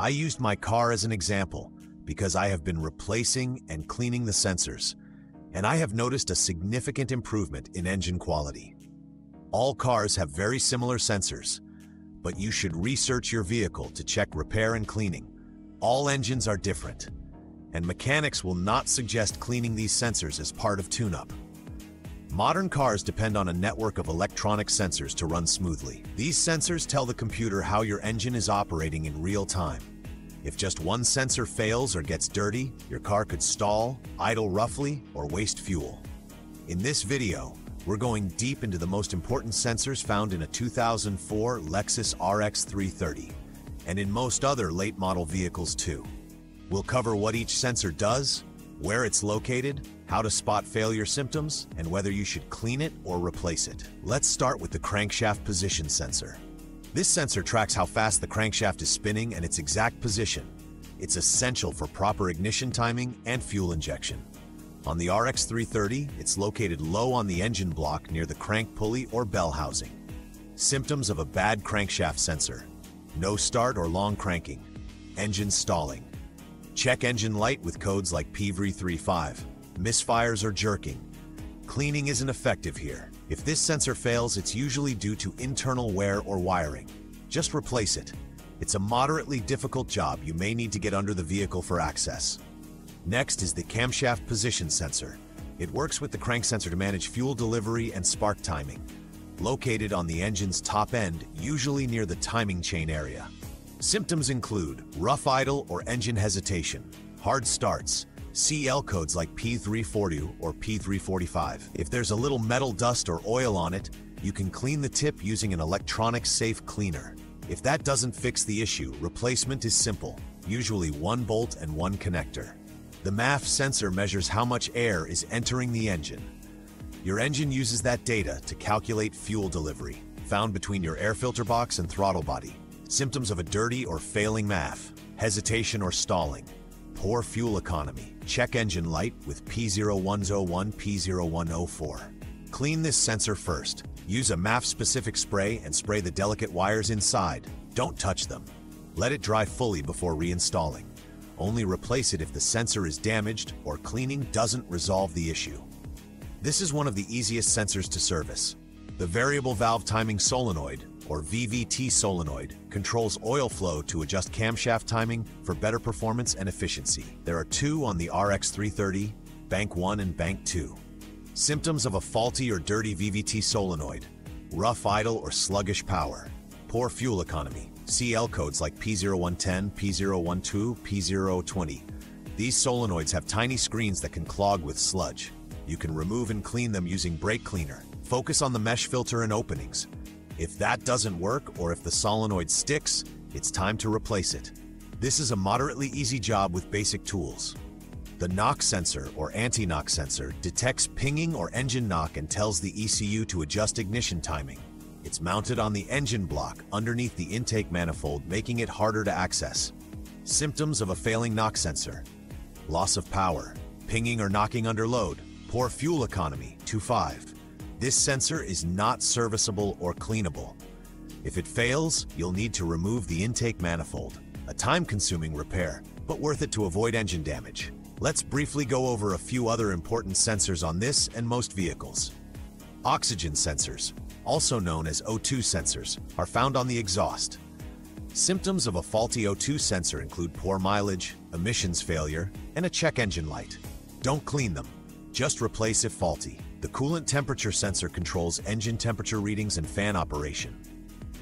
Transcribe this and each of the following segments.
I used my car as an example because I have been replacing and cleaning the sensors, and I have noticed a significant improvement in engine quality. All cars have very similar sensors, but you should research your vehicle to check repair and cleaning. All engines are different, and mechanics will not suggest cleaning these sensors as part of tune-up. Modern cars depend on a network of electronic sensors to run smoothly. These sensors tell the computer how your engine is operating in real time. If just one sensor fails or gets dirty, your car could stall, idle roughly, or waste fuel. In this video, we're going deep into the most important sensors found in a 2004 Lexus RX 330, and in most other late model vehicles too. We'll cover what each sensor does, where it's located, how to spot failure symptoms, and whether you should clean it or replace it. Let's start with the crankshaft position sensor. This sensor tracks how fast the crankshaft is spinning and its exact position. It's essential for proper ignition timing and fuel injection. On the RX 330, it's located low on the engine block near the crank pulley or bell housing. Symptoms of a bad crankshaft sensor. No start or long cranking. Engine stalling. Check engine light with codes like PVRI35. Misfires or jerking. Cleaning isn't effective here. If this sensor fails, it's usually due to internal wear or wiring. Just replace it. It's a moderately difficult job you may need to get under the vehicle for access. Next is the camshaft position sensor. It works with the crank sensor to manage fuel delivery and spark timing. Located on the engine's top end, usually near the timing chain area. Symptoms include rough idle or engine hesitation, hard starts, CL codes like P340 or P345. If there's a little metal dust or oil on it, you can clean the tip using an electronic safe cleaner. If that doesn't fix the issue, replacement is simple, usually one bolt and one connector. The MAF sensor measures how much air is entering the engine. Your engine uses that data to calculate fuel delivery, found between your air filter box and throttle body. Symptoms of a dirty or failing MAF, hesitation or stalling, poor fuel economy. Check engine light with P0101, P0104. Clean this sensor first. Use a MAF-specific spray and spray the delicate wires inside. Don't touch them. Let it dry fully before reinstalling. Only replace it if the sensor is damaged or cleaning doesn't resolve the issue. This is one of the easiest sensors to service. The Variable Valve Timing Solenoid or VVT solenoid, controls oil flow to adjust camshaft timing for better performance and efficiency. There are two on the RX 330, Bank 1 and Bank 2. Symptoms of a faulty or dirty VVT solenoid, rough idle or sluggish power, poor fuel economy, CL codes like P0110, P012, P020. These solenoids have tiny screens that can clog with sludge. You can remove and clean them using brake cleaner. Focus on the mesh filter and openings. If that doesn't work or if the solenoid sticks, it's time to replace it. This is a moderately easy job with basic tools. The knock sensor or anti-knock sensor detects pinging or engine knock and tells the ECU to adjust ignition timing. It's mounted on the engine block underneath the intake manifold, making it harder to access. Symptoms of a failing knock sensor. Loss of power, pinging or knocking under load, poor fuel economy, 2.5. This sensor is not serviceable or cleanable. If it fails, you'll need to remove the intake manifold, a time-consuming repair, but worth it to avoid engine damage. Let's briefly go over a few other important sensors on this and most vehicles. Oxygen sensors, also known as O2 sensors, are found on the exhaust. Symptoms of a faulty O2 sensor include poor mileage, emissions failure, and a check engine light. Don't clean them, just replace if faulty. The coolant temperature sensor controls engine temperature readings and fan operation.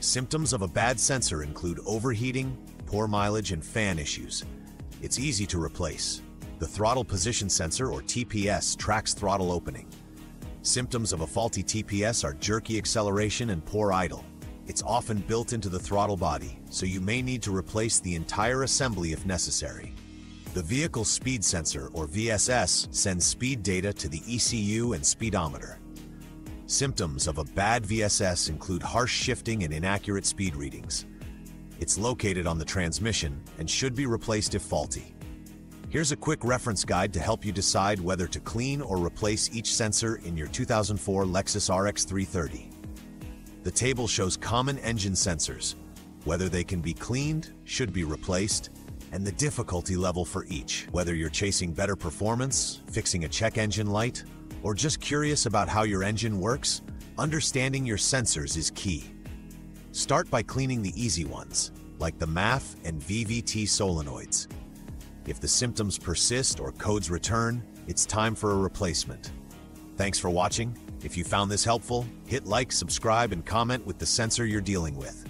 Symptoms of a bad sensor include overheating, poor mileage, and fan issues. It's easy to replace. The throttle position sensor, or TPS, tracks throttle opening. Symptoms of a faulty TPS are jerky acceleration and poor idle. It's often built into the throttle body, so you may need to replace the entire assembly if necessary. The Vehicle Speed Sensor, or VSS, sends speed data to the ECU and speedometer. Symptoms of a bad VSS include harsh shifting and inaccurate speed readings. It's located on the transmission and should be replaced if faulty. Here's a quick reference guide to help you decide whether to clean or replace each sensor in your 2004 Lexus RX 330. The table shows common engine sensors, whether they can be cleaned, should be replaced, and the difficulty level for each. Whether you're chasing better performance, fixing a check engine light, or just curious about how your engine works, understanding your sensors is key. Start by cleaning the easy ones, like the MAF and VVT solenoids. If the symptoms persist or codes return, it's time for a replacement. Thanks for watching. If you found this helpful, hit like, subscribe, and comment with the sensor you're dealing with.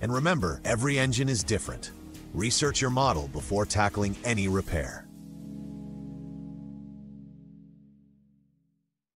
And remember, every engine is different. Research your model before tackling any repair.